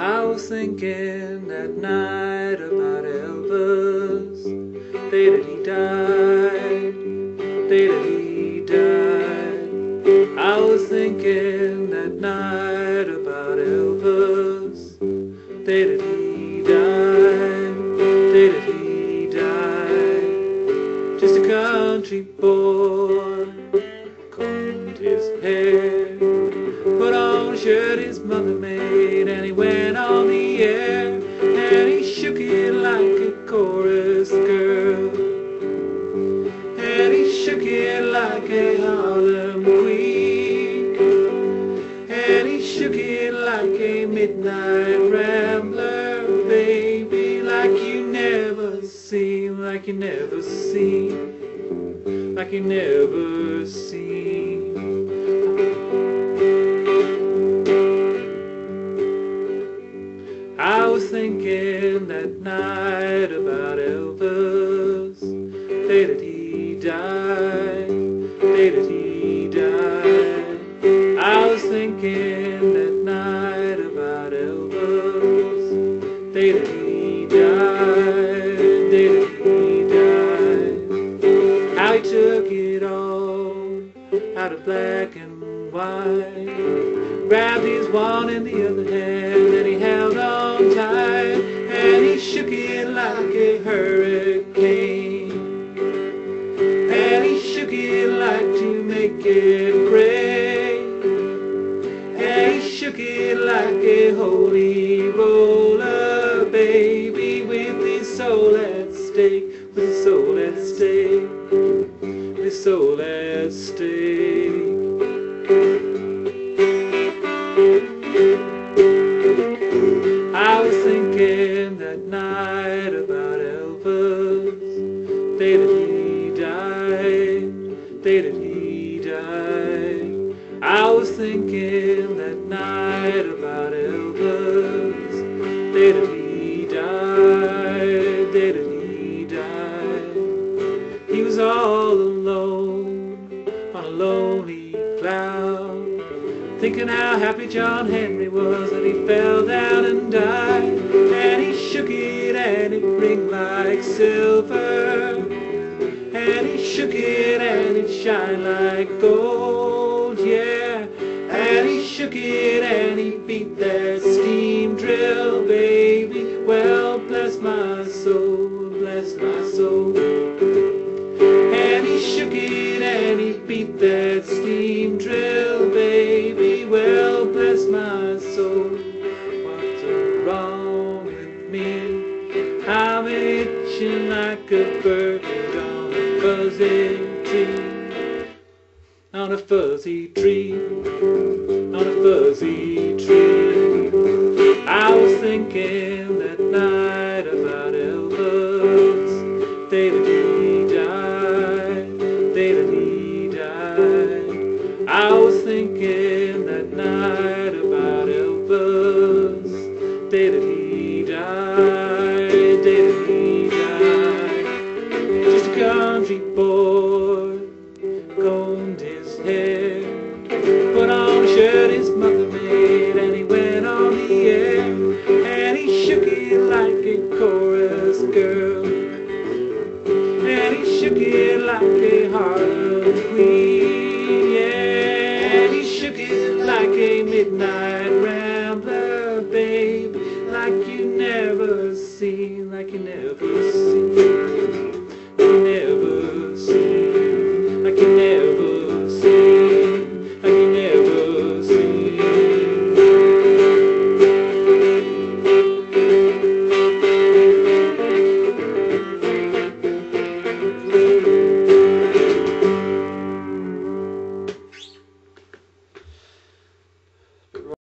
I was thinking that night about Elvis. Day that he died. Day that he died. I was thinking that night about Elvis. Day that he Just a country boy. Combed his hair. Put on a shirt his mother made and he went on the air and he shook it like a chorus girl and he shook it like a like you never seen like you never seen I was thinking that night about Elvis, day that he died, day that he died. I was thinking that night about Elvis, day that he it all out of black and white, grabbed his one in the other hand, and he held on tight, and he shook it like a hurricane, and he shook it like to make it break, and he shook it like a holy stake, with his soul at stake, with his soul at stake. I was thinking that night about Elvis, day that he died, day that he died. I was thinking that night about Elvis, day that he lonely cloud. Thinking how happy John Henry was that he fell down and died. And he shook it and it ring like silver. And he shook it and it shined like gold, yeah. And he shook it and he beat that steam drill, baby. It beat that steam drill, baby. Well, bless my soul. What's wrong with me? I'm itching like a bird on a fuzzy tree. On a fuzzy tree. On a fuzzy tree. I was thinking country boy combed his hair, put on a shirt his mother made, and he went on the air, and he shook it like a chorus girl, and he shook it like a Harlem queen, yeah, and he shook it like a midnight rambler, babe, like you never seen, like you never seen.